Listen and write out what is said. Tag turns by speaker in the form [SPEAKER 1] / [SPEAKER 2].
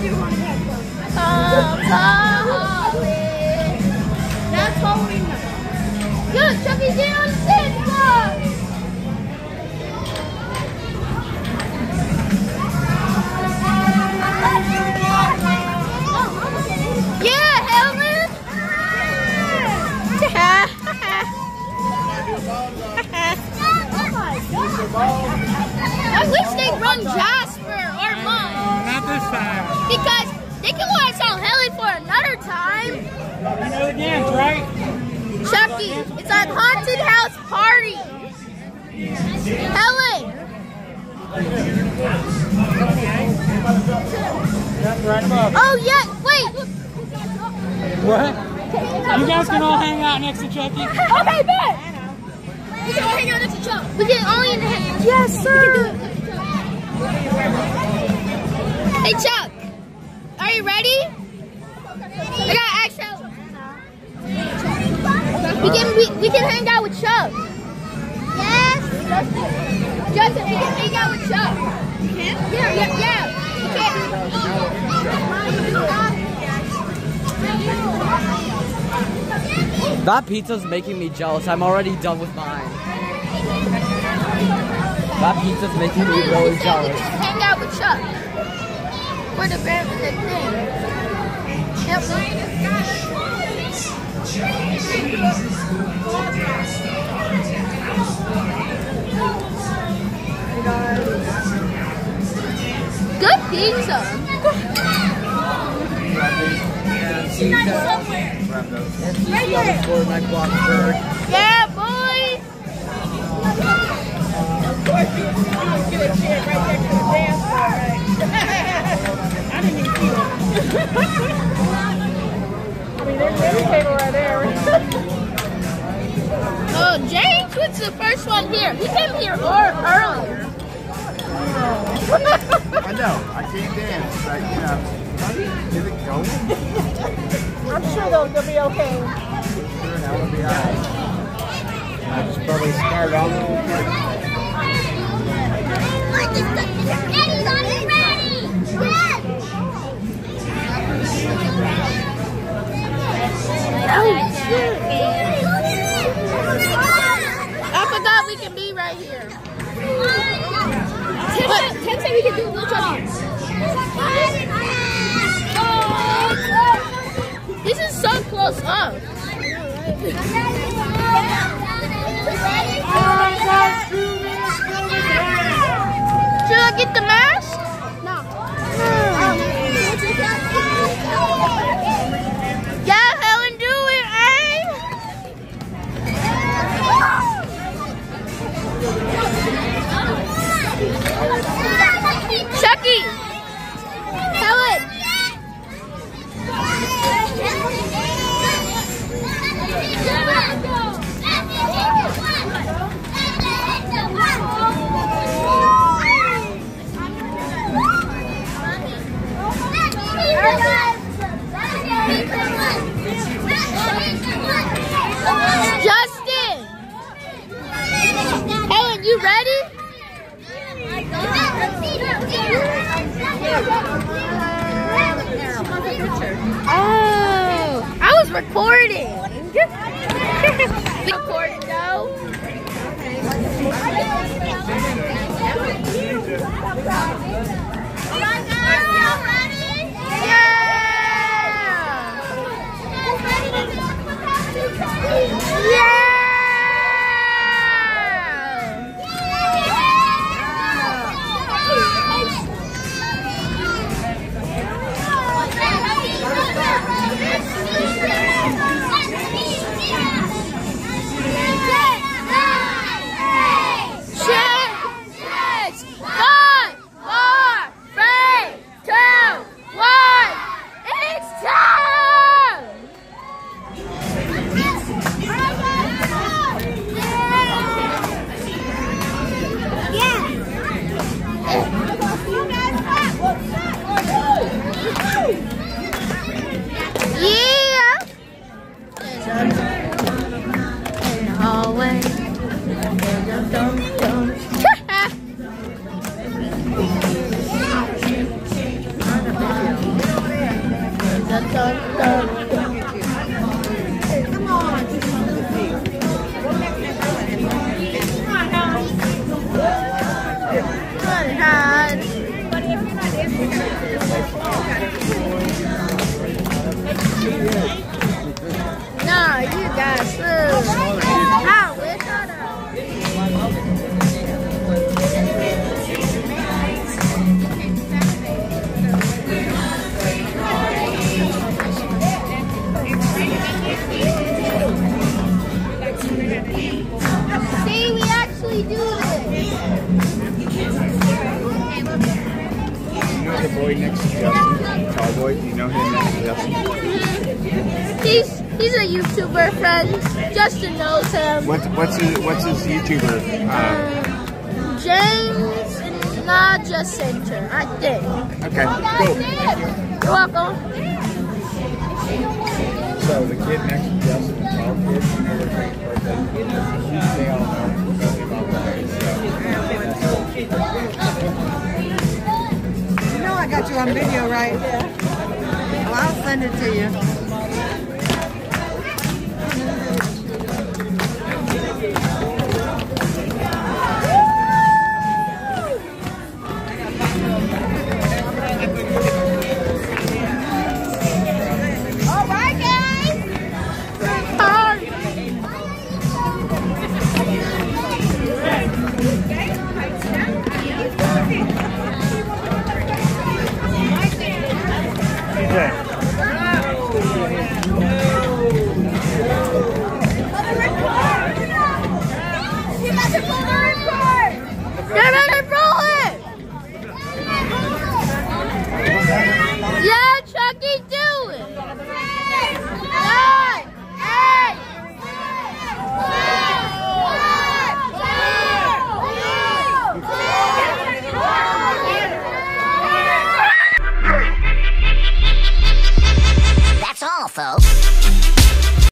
[SPEAKER 1] Look, Chuck E. On
[SPEAKER 2] the!
[SPEAKER 1] Chucky, it's a haunted house party. Helen,
[SPEAKER 2] That's right above.
[SPEAKER 1] oh yeah, wait.
[SPEAKER 2] What? You guys can all hang out next to Chucky.
[SPEAKER 1] Okay, bet. We can all hang out next to Chuck. We can only in the head. Yes, sir. Hey, Chuck. Are you ready? We can we, we can hang out with Chuck. Yes. Justin. Justin, we can hang out with Chuck. Yeah, yeah, yeah. Okay.
[SPEAKER 3] That pizza's making me jealous. I'm already done with mine. That pizza's making me really jealous.
[SPEAKER 1] Hang out with Chuck. For the bear the thing. Yep. Good pizza.
[SPEAKER 3] For my Bloxburg.
[SPEAKER 1] Was the first one here. He came here earlier.
[SPEAKER 4] I know. I can't dance. I, you know, is it going?
[SPEAKER 5] I'm sure they'll, they'll be okay.
[SPEAKER 4] Sure, that will be all right. I just probably scared start off.
[SPEAKER 1] Tim said we can do a little dance. Oh, this is so close up. Should I get the recording. recording though. No, you
[SPEAKER 4] guys. Boy next to Justin? Tall boy? do You know him next to Justin?
[SPEAKER 1] He's he's a YouTuber friend. Justin knows him.
[SPEAKER 4] What's what's his what's his YouTuber? Uh,
[SPEAKER 1] James Naja Center, I think.
[SPEAKER 4] okay, cool.
[SPEAKER 1] You're welcome.
[SPEAKER 4] So the kid next to Justin, the tall kid, you know their friend's birthday. They all know
[SPEAKER 6] on video, right? Well, I'll send it to you.